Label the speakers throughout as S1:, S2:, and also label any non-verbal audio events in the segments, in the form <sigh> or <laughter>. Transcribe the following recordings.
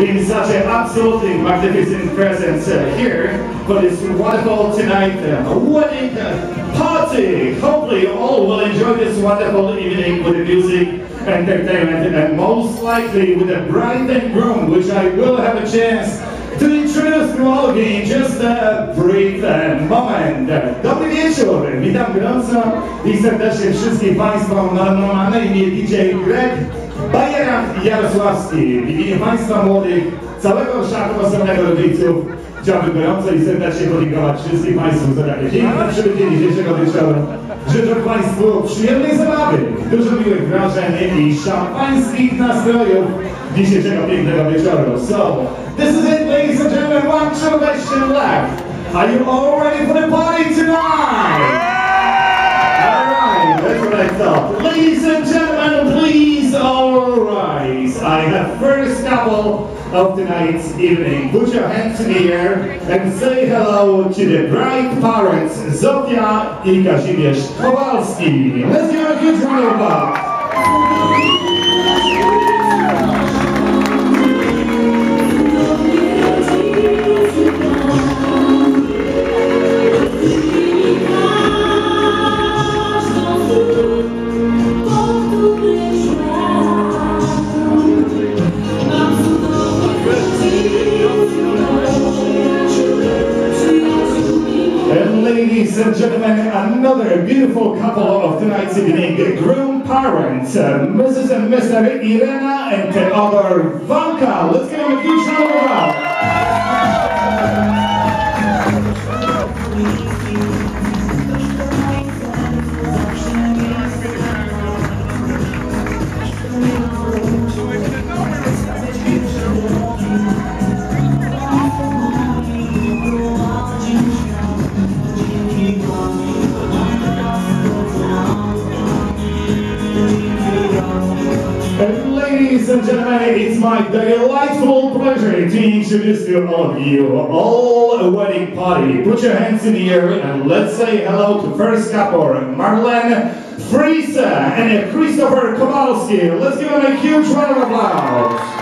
S1: in such an absolutely magnificent presence uh, here for this wonderful tonight uh, wedding party. Hopefully you all will enjoy this wonderful evening with the music, entertainment, and most likely with the bride and groom, which I will have a chance to introduce to all you in just a brief uh, moment. Dobry wieczór, witam gorąco i serdecznie wszystkich Państwa. Mam ma na imię DJ Greg Bajerach Jarosławski. W imieniu Państwa młodych, całego szachu osobnego rodziców chciałbym gorąco i serdecznie podziękować wszystkim Państwu za takie piękne przybycie dzisiejszego wieczoru. Życzę Państwu przyjemnej zabawy, dużo miłych wrażeń i szampańskich nastrojów dzisiejszego pięknego wieczoru. So, this is it ladies and gentlemen, one true question left. Are you all ready for the party tonight? That's what I thought. Ladies and gentlemen, please all rise. I have first couple of tonight's evening. Put your hands in the air and say hello to the bride parents, Zofia i Kazimierz Kowalski. Let's give a huge round of applause. Another beautiful couple of tonight's evening, groom parents, uh, Mrs. and Mr. Irena and Theodor Vanka. Let's give them a huge round of applause. And it's my delightful pleasure to introduce to all of you all a wedding party. Put your hands in the air and let's say hello to first couple, Marlene Friese and Christopher Kowalski. Let's give them a huge round of applause.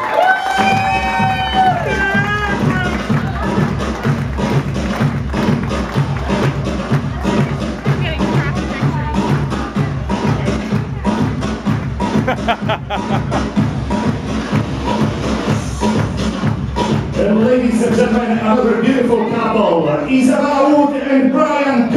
S1: <laughs> Ladies and gentlemen, another beautiful couple, Isabella Wood and Brian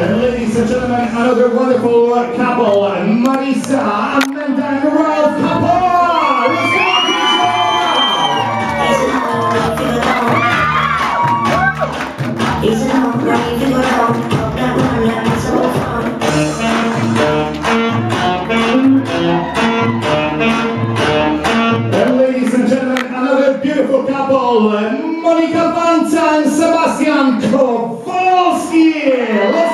S1: And ladies and gentlemen, another wonderful couple, Marisa, Amanda, and Ralph and gentlemen, another beautiful couple, Monica Vanta and Sebastian Kowalski.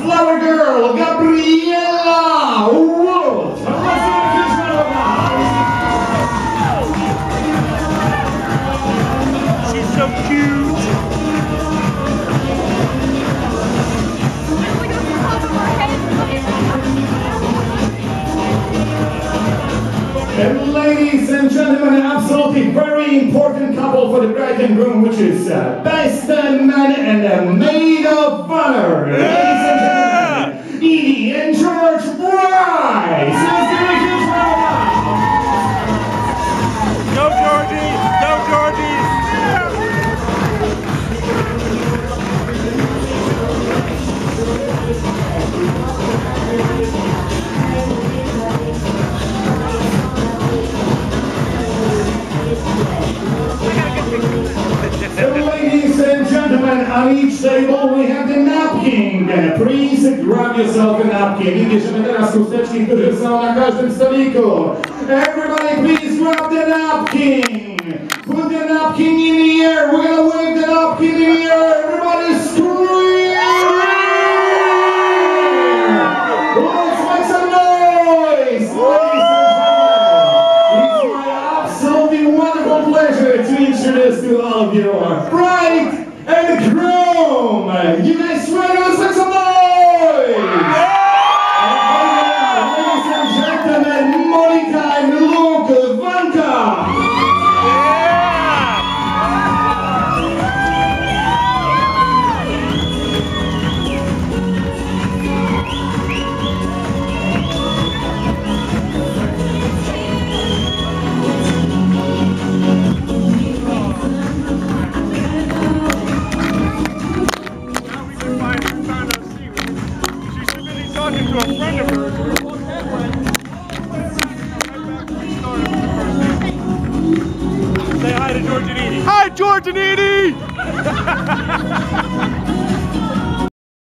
S1: Flower girl, Gabriella the bride and groom, which is uh, best man and uh, maid of honor. Ladies and gentlemen, Edie and George Bryce. Grab yourself a napkin. I bierzemy teraz chusteczki, które są na każdym stoliku. Everybody please grab the napkin. Put the napkin in the air. We're gonna wave the napkin in the air. Everybody scream! Let's make some noise! It's my absolutely wonderful pleasure to introduce to all of you Bride and Groom! You guys ready? Let's
S2: George and Edie!